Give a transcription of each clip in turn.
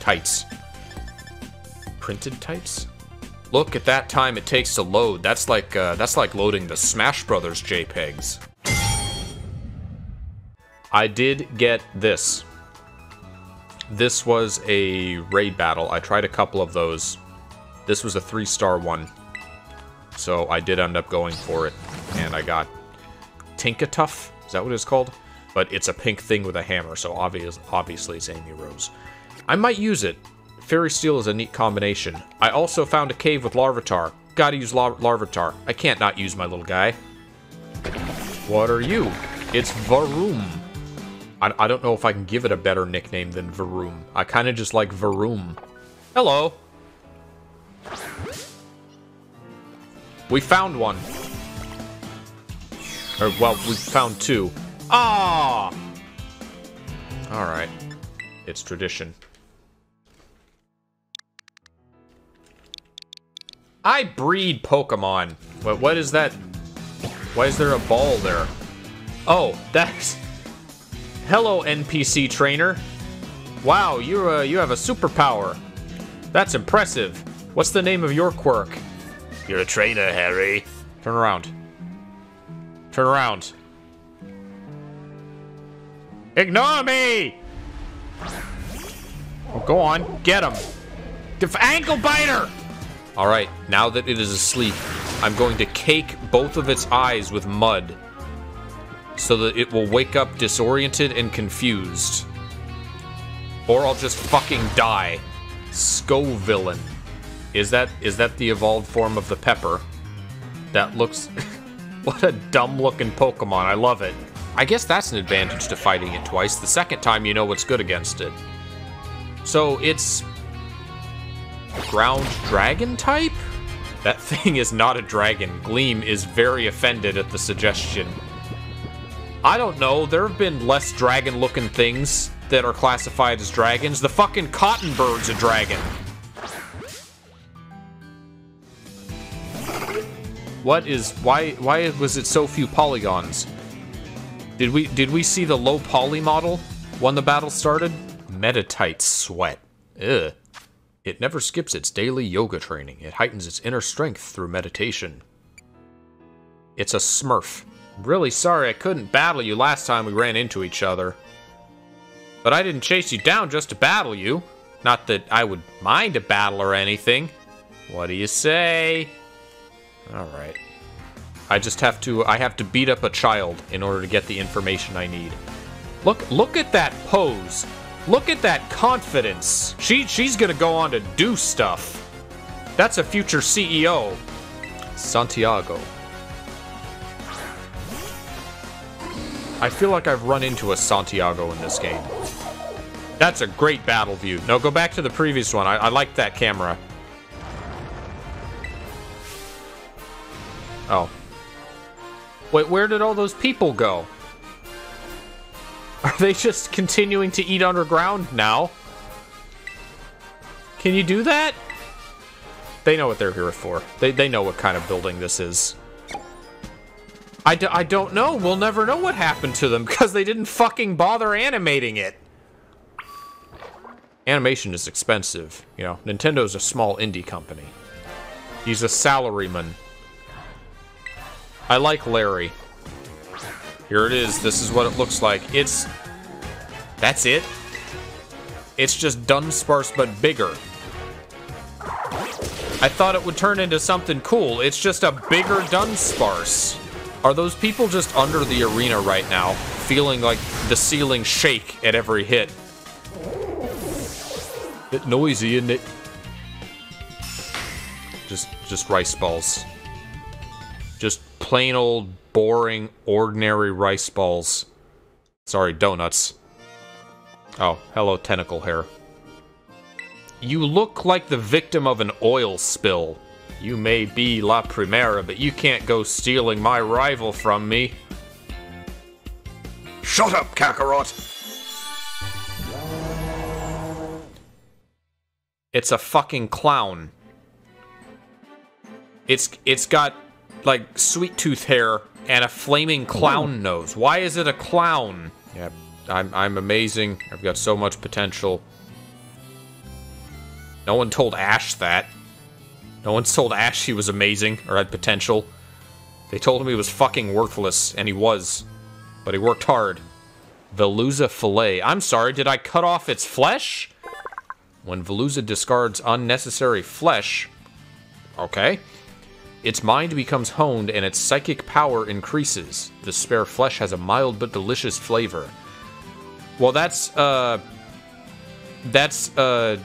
tights. Printed tights? Look at that time it takes to load. That's like uh, that's like loading the Smash Brothers JPEGs. I did get this. This was a raid battle. I tried a couple of those. This was a three-star one. So I did end up going for it. And I got Tinkatuff. Is that what it's called? But it's a pink thing with a hammer, so obvious, obviously it's Amy Rose. I might use it. Fairy Steel is a neat combination. I also found a cave with Larvitar. Gotta use Lar Larvitar. I can't not use my little guy. What are you? It's Varoom. I, I don't know if I can give it a better nickname than Varoom. I kind of just like Varoom. Hello. We found one. Or, well, we found two. Ah! Alright. It's tradition. I breed Pokemon. What, what is that? Why is there a ball there? Oh, that's... Hello, NPC trainer. Wow, you uh, you have a superpower. That's impressive. What's the name of your quirk? You're a trainer, Harry. Turn around. Turn around. Ignore me! Oh, go on, get him. Def ankle biter! Alright, now that it is asleep, I'm going to cake both of its eyes with mud so that it will wake up disoriented and confused. Or I'll just fucking die. Scovillain. Is that is that the evolved form of the pepper? That looks... what a dumb looking Pokemon. I love it. I guess that's an advantage to fighting it twice. The second time you know what's good against it. So it's... Ground dragon type? That thing is not a dragon. Gleam is very offended at the suggestion. I don't know. There have been less dragon-looking things that are classified as dragons. The fucking cotton bird's a dragon. What is why why was it so few polygons? Did we did we see the low poly model when the battle started? Metatite sweat. Ugh. It never skips its daily yoga training. It heightens its inner strength through meditation. It's a smurf. Really sorry I couldn't battle you last time we ran into each other. But I didn't chase you down just to battle you. Not that I would mind a battle or anything. What do you say? Alright. I just have to I have to beat up a child in order to get the information I need. Look look at that pose. Look at that confidence. She she's gonna go on to do stuff. That's a future CEO. Santiago. I feel like I've run into a Santiago in this game. That's a great battle view. No, go back to the previous one. I, I like that camera. Oh. Wait, where did all those people go? Are they just continuing to eat underground now? Can you do that? They know what they're here for. They, they know what kind of building this is. I d I don't know. We'll never know what happened to them because they didn't fucking bother animating it. Animation is expensive. You know, Nintendo's a small indie company. He's a salaryman. I like Larry. Here it is. This is what it looks like. It's... That's it? It's just Dunsparce, but bigger. I thought it would turn into something cool. It's just a bigger Dunsparce. Are those people just under the arena right now, feeling like the ceiling shake at every hit? Bit noisy, isn't it? Just, just rice balls. Just plain old, boring, ordinary rice balls. Sorry, donuts. Oh, hello, tentacle hair. You look like the victim of an oil spill. You may be La Primera, but you can't go stealing my rival from me. Shut up, Kakarot! It's a fucking clown. It's it's got like sweet tooth hair and a flaming clown nose. Why is it a clown? Yeah, I'm I'm amazing. I've got so much potential. No one told Ash that. No one's told Ash he was amazing or had potential. They told him he was fucking worthless, and he was. But he worked hard. Veluza fillet. I'm sorry, did I cut off its flesh? When Veluza discards unnecessary flesh, okay, its mind becomes honed and its psychic power increases. The spare flesh has a mild but delicious flavor. Well, that's, uh, that's a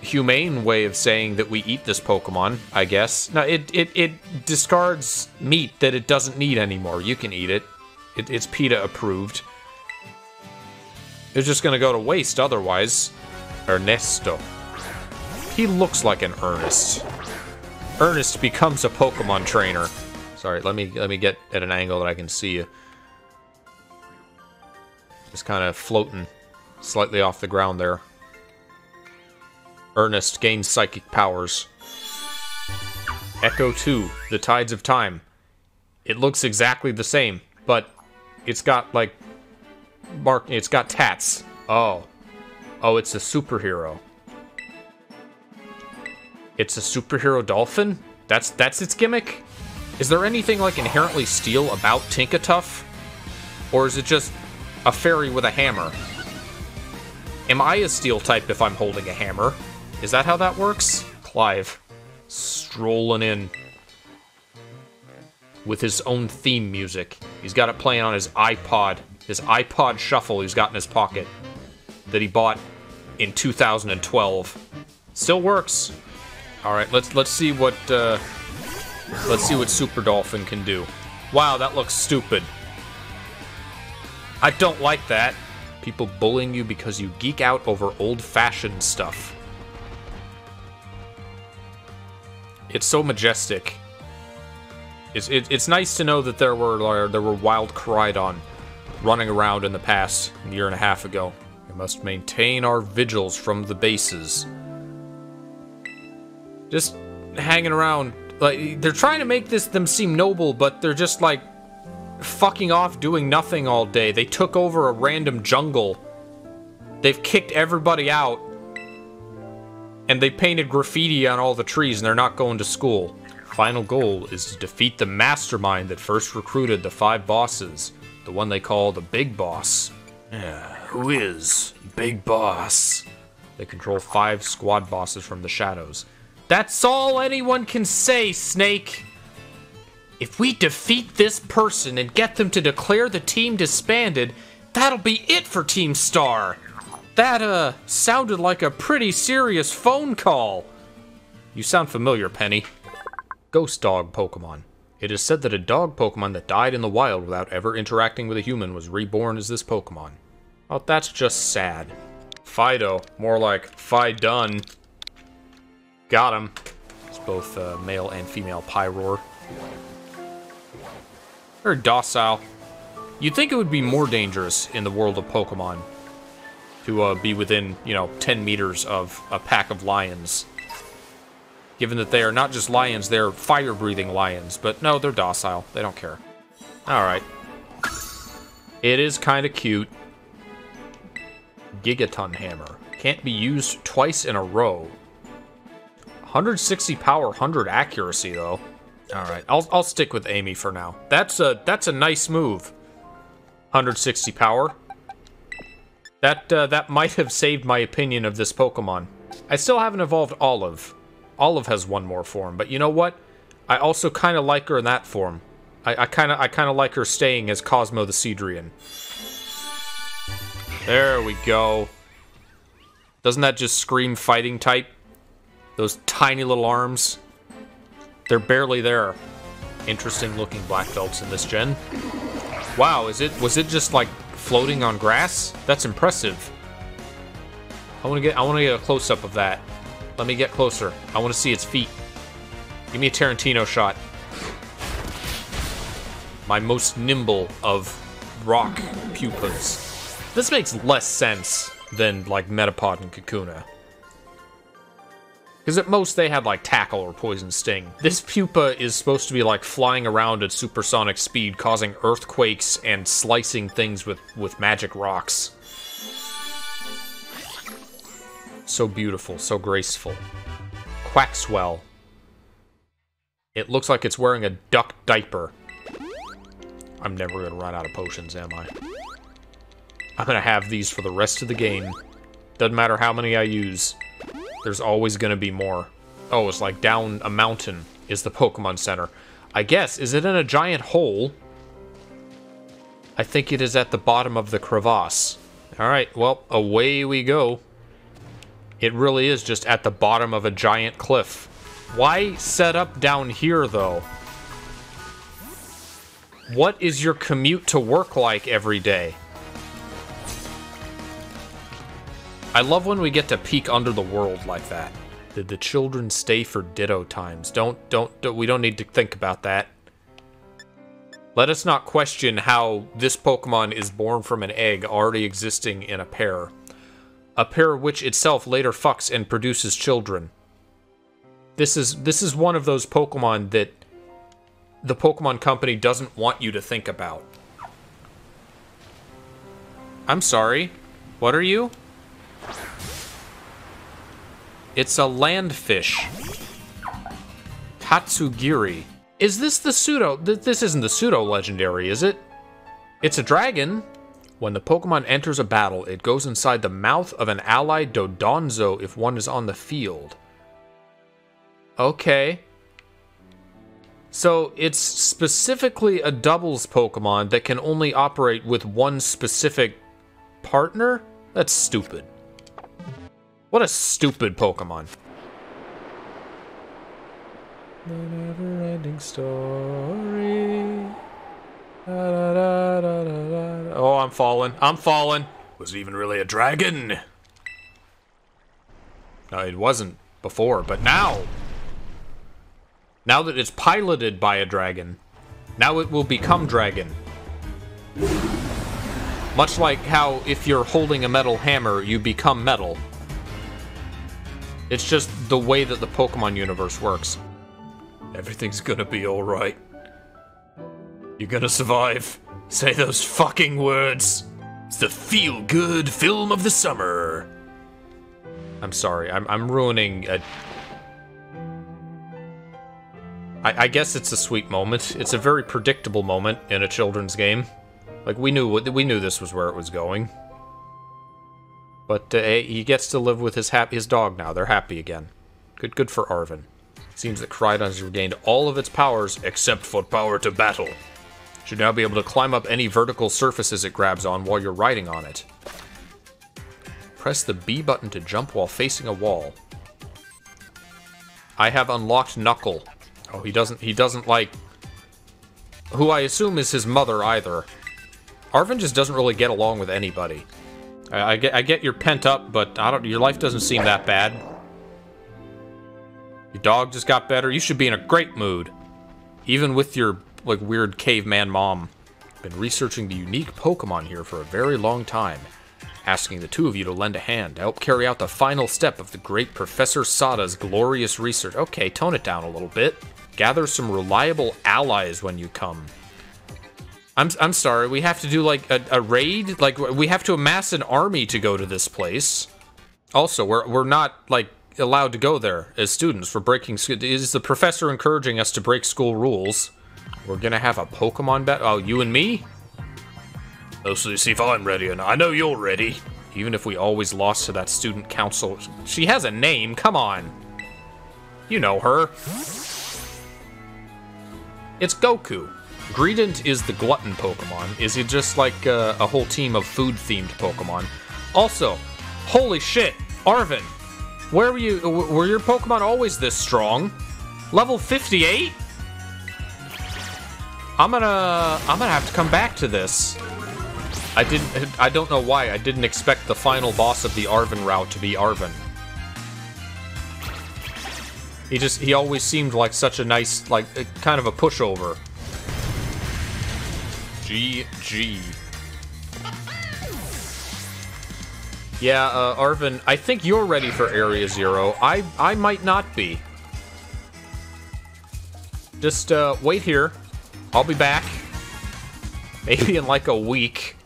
humane way of saying that we eat this Pokemon, I guess. Now, it, it, it discards meat that it doesn't need anymore. You can eat it. it it's PETA approved. It's just gonna go to waste otherwise. Ernesto. He looks like an Ernest. Ernest becomes a Pokemon trainer. Sorry, let me let me get at an angle that I can see you. Just kind of floating slightly off the ground there. Ernest gains psychic powers. Ecco 2, The Tides of Time. It looks exactly the same, but it's got like mark it's got tats. Oh. Oh, it's a superhero. It's a superhero dolphin? That's that's its gimmick? Is there anything like inherently steel about Tinkatuff? Or is it just a fairy with a hammer? Am I a steel type if I'm holding a hammer? Is that how that works? Clive. Strolling in. With his own theme music. He's got it playing on his iPod. His iPod Shuffle he's got in his pocket. That he bought in 2012. Still works. Alright, let's let's see what uh, let's see what Super Dolphin can do. Wow, that looks stupid. I don't like that. People bullying you because you geek out over old-fashioned stuff. It's so majestic. It's, it, it's nice to know that there were there were wild Koraidon running around in the past a year and a half ago. We must maintain our vigils from the bases. Just hanging around. Like, they're trying to make this them seem noble, but they're just like fucking off doing nothing all day. They took over a random jungle. They've kicked everybody out. And they painted graffiti on all the trees and they're not going to school. Final goal is to defeat the mastermind that first recruited the five bosses. The one they call the Big Boss. Yeah, who is Big Boss? They control five squad bosses from the shadows. That's all anyone can say, Snake! If we defeat this person and get them to declare the team disbanded, that'll be it for Team Star! That, uh, sounded like a pretty serious phone call. You sound familiar, Penny. Ghost Dog Pokemon. It is said that a dog Pokemon that died in the wild without ever interacting with a human was reborn as this Pokemon. Oh, that's just sad. Fido. More like Fidun. Got him. It's both uh, male and female Pyroar. Very docile. You'd think it would be more dangerous in the world of Pokemon to uh, be within, you know, 10 meters of a pack of lions. Given that they are not just lions, they're fire-breathing lions. But no, they're docile. They don't care. Alright. It is kind of cute. Gigaton Hammer. Can't be used twice in a row. 160 power, 100 accuracy, though. Alright, I'll, I'll stick with Amy for now. That's a, that's a nice move. 160 power. That, uh, that might have saved my opinion of this Pokemon. I still haven't evolved Olive. Olive has one more form, but you know what? I also kind of like her in that form. I kind of I kind of like her staying as Cosmo the Seedrian. There we go. Doesn't that just scream fighting type? Those tiny little arms. They're barely there. Interesting looking black belts in this gen. Wow, is it was it just like floating on grass? That's impressive. I want to get I want to get a close up of that. Let me get closer. I want to see its feet. Give me a Tarantino shot. My most nimble of rock pupas. This makes less sense than, like, Metapod and Kakuna. Because at most they had, like, Tackle or Poison Sting. Mm-hmm. This pupa is supposed to be, like, flying around at supersonic speed, causing earthquakes and slicing things with, with magic rocks. So beautiful, so graceful. Quaxwell. It looks like it's wearing a duck diaper. I'm never gonna run out of potions, am I? I'm gonna have these for the rest of the game. Doesn't matter how many I use. There's always gonna be more. Oh, it's like down a mountain is the Pokemon Center. I guess, is it in a giant hole? I think it is at the bottom of the crevasse. Alright, well, away we go. It really is just at the bottom of a giant cliff. Why set up down here, though? What is your commute to work like every day? I love when we get to peek under the world like that. Did the children stay for ditto times? Don't, don't, don't, we don't need to think about that. Let us not question how this Pokemon is born from an egg already existing in a pair. A pair which itself later fucks and produces children. This is this is one of those Pokemon that the Pokemon Company doesn't want you to think about. I'm sorry. What are you? It's a landfish. Tatsugiri. Is this the pseudo? Th this isn't the pseudo legendary, is it? It's a dragon. When the Pokemon enters a battle, it goes inside the mouth of an ally Dondozo if one is on the field. Okay. So it's specifically a doubles Pokemon that can only operate with one specific partner? That's stupid. What a stupid Pokemon. The never-ending story. Da, da, da, oh, I'm falling. I'm falling. Was it even really a dragon? No, it wasn't before, but now. Now that it's piloted by a dragon, now it will become dragon. Much like how if you're holding a metal hammer, you become metal. It's just the way that the Pokemon universe works. Everything's gonna be alright. You're gonna survive. Say those fucking words. It's the feel-good film of the summer. I'm sorry, I'm, I'm ruining a... I, I guess it's a sweet moment. It's a very predictable moment in a children's game. Like, we knew what we knew this was where it was going. But uh, he gets to live with his his dog now. They're happy again. Good, good for Arven. Seems that Koraidon has regained all of its powers except for power to battle. Should now be able to climb up any vertical surfaces it grabs on while you're riding on it. Press the B button to jump while facing a wall. I have unlocked Knuckle. Oh, he doesn't he doesn't like who I assume is his mother either. Arven just doesn't really get along with anybody. I, I, get I get you're pent up, but I don't. Your life doesn't seem that bad. Your dog just got better. You should be in a great mood, even with your like weird caveman mom. Been researching the unique Pokemon here for a very long time. Asking the two of you to lend a hand to help carry out the final step of the great Professor Sada's glorious research. Okay, tone it down a little bit. Gather some reliable allies when you come. I'm, I'm sorry, we have to do like a, a, raid? Like we have to amass an army to go to this place. Also, we're, we're not like allowed to go there as students. We're breaking, is the professor encouraging us to break school rules? We're gonna have a Pokemon bet. Oh, you and me? Oh, Mostly see if I'm ready and I know you're ready. Even if we always lost to that student council. She has a name, come on. You know her. It's Goku. Greedent is the glutton Pokemon. Is he just like uh, a whole team of food-themed Pokemon? Also, holy shit, Arven, where were you? Were your Pokemon always this strong? Level 58? I'm gonna, I'm gonna have to come back to this. I didn't, I don't know why. I didn't expect the final boss of the Arven route to be Arven. He just, he always seemed like such a nice, like, kind of a pushover. GG. Yeah, uh, Arven, I think you're ready for Area Zero. I, I might not be. Just, uh, wait here. I'll be back. Maybe in like a week.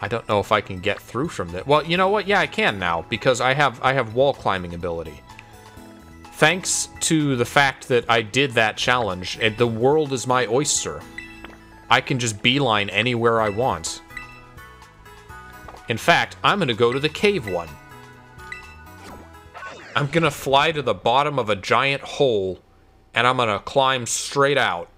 I don't know if I can get through from that. Well, you know what? Yeah, I can now because I have I have wall climbing ability. Thanks to the fact that I did that challenge, and the world is my oyster. I can just beeline anywhere I want. In fact, I'm gonna go to the cave one. I'm gonna fly to the bottom of a giant hole, and I'm gonna climb straight out.